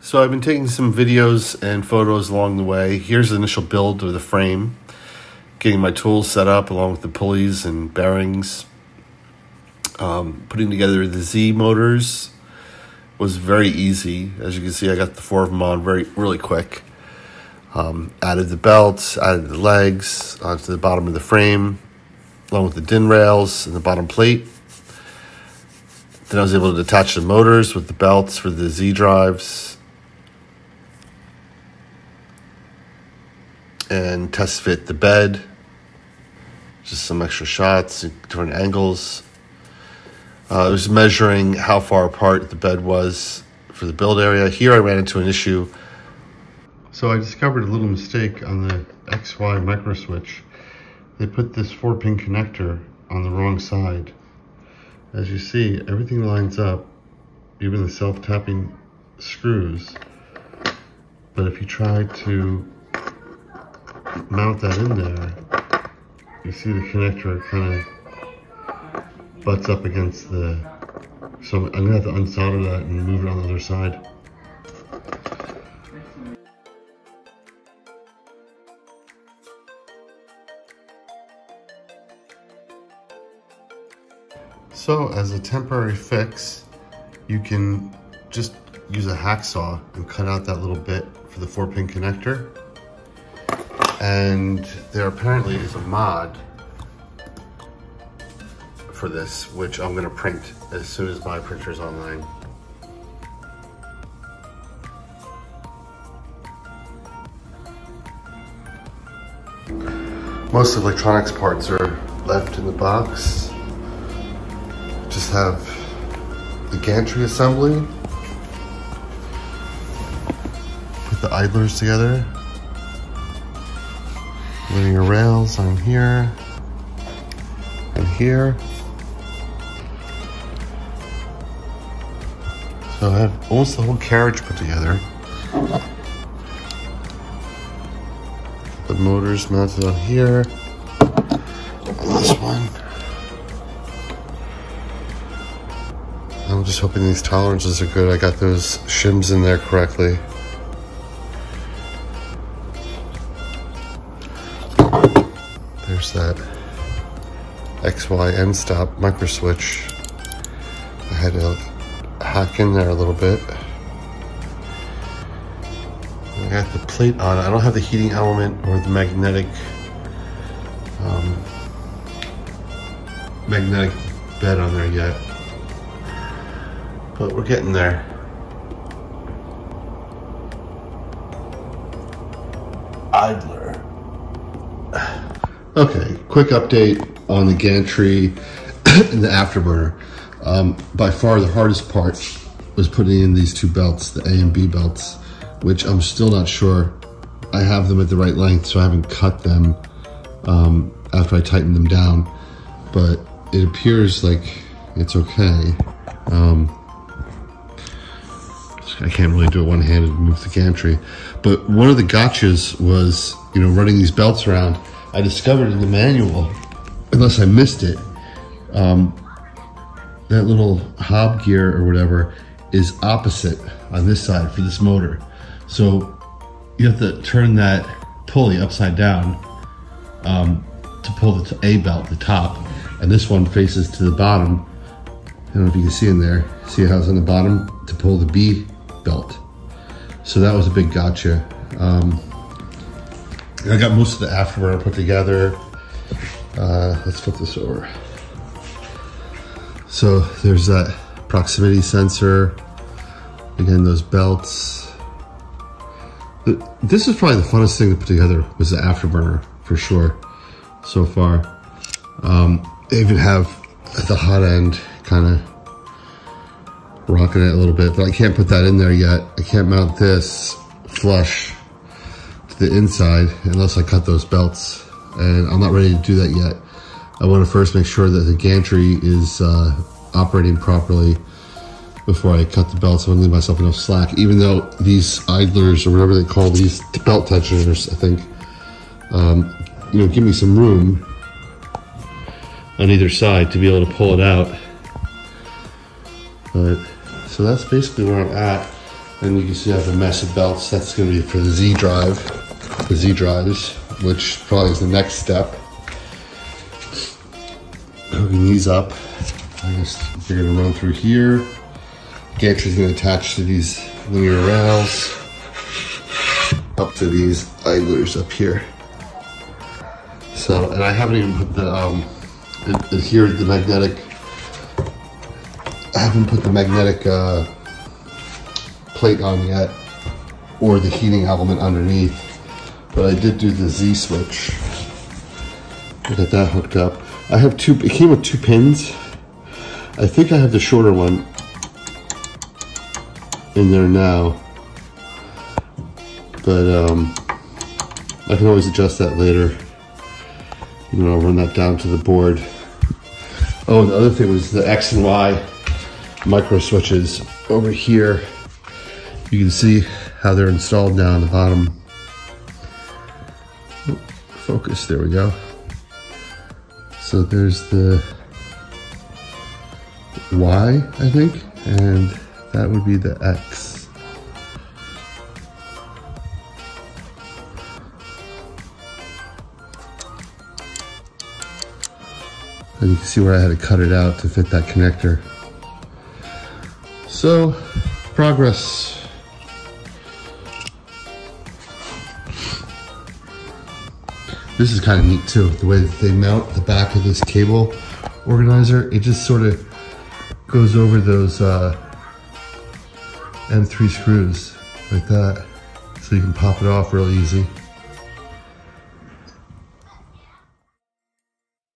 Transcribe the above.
So I've been taking some videos and photos along the way. Here's the initial build of the frame. Getting my tools set up along with the pulleys and bearings. Um, putting together the Z motors was very easy. As you can see, I got the four of them on very really quick. Um, added the belts, added the legs onto the bottom of the frame, along with the DIN rails and the bottom plate. Then I was able to detach the motors with the belts for the Z drives and test fit the bed. Just some extra shots, different angles. Uh, I was measuring how far apart the bed was for the build area. Here I ran into an issue. So I discovered a little mistake on the XY micro switch. They put this four pin connector on the wrong side. As you see, everything lines up, even the self-tapping screws. But if you try to mount that in there, you see the connector kind of butts up against the, so I'm gonna have to unsolder that and move it on the other side. So as a temporary fix, you can just use a hacksaw and cut out that little bit for the four pin connector and there apparently is a mod for this, which I'm gonna print as soon as my printer's online. Most electronics parts are left in the box. Just have the gantry assembly. Put the idlers together linear rails on here and here. So I have almost the whole carriage put together. The motors mounted on here. this one. I'm just hoping these tolerances are good. I got those shims in there correctly. There's that XY end stop micro switch. I had to hack in there a little bit. I got the plate on. I don't have the heating element or the magnetic um, magnetic bed on there yet. But we're getting there. Idler. Okay, quick update on the gantry and the afterburner. Um, by far the hardest part was putting in these two belts, the A and B belts, which I'm still not sure. I have them at the right length, so I haven't cut them um, after I tighten them down, but it appears like it's okay. Um, I can't really do it one-handed move the gantry, but one of the gotchas was, you know, running these belts around I discovered in the manual, unless I missed it, um, that little hob gear or whatever is opposite on this side for this motor. So you have to turn that pulley upside down um, to pull the A belt, the top, and this one faces to the bottom. I don't know if you can see in there. See how it's on the bottom to pull the B belt. So that was a big gotcha. Um, I got most of the afterburner put together. Uh, let's flip this over. So there's that proximity sensor. Again, those belts. This is probably the funnest thing to put together was the afterburner for sure so far. Um, they even have the hot end kind of rocking it a little bit, but I can't put that in there yet. I can't mount this flush the inside unless I cut those belts. And I'm not ready to do that yet. I want to first make sure that the gantry is uh, operating properly before I cut the belts. I want to leave myself enough slack, even though these idlers or whatever they call these belt tensioners, I think, um, you know, give me some room on either side to be able to pull it out. But so that's basically where I'm at. And you can see I have a mess of belts. That's going to be for the Z drive, the Z drives, which probably is the next step. These up. I guess going to run through here. Gantry's to attach to these linear rails up to these idlers up here. So, and I haven't even put the, um, it the magnetic, I haven't put the magnetic, uh, plate on yet or the heating element underneath but I did do the Z switch. Get that hooked up. I have two it came with two pins. I think I have the shorter one in there now. But um, I can always adjust that later. You know I'll run that down to the board. Oh the other thing was the X and Y micro switches over here. You can see how they're installed now on the bottom. Focus, there we go. So there's the Y, I think, and that would be the X. And you can see where I had to cut it out to fit that connector. So, progress. This is kind of neat too, the way that they mount the back of this cable organizer. It just sort of goes over those uh, M3 screws like that. So you can pop it off real easy.